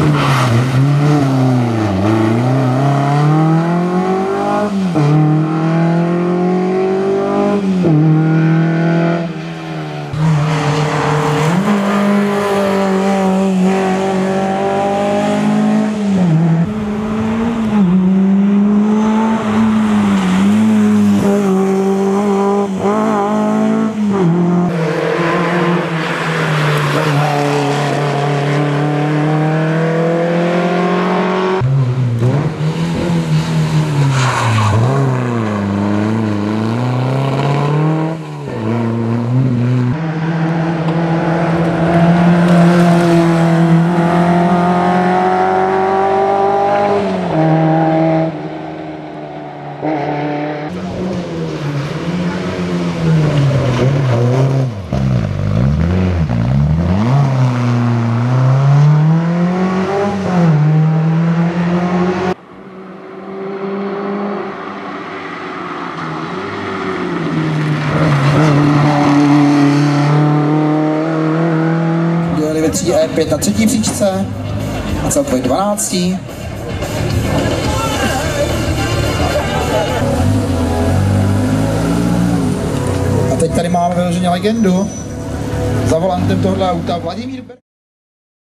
Mm-hmm. E5 na třetí příčce a celkově 12. A teď tady máme vyloženě legendu za volantem tohohle auta Vladimír Ber-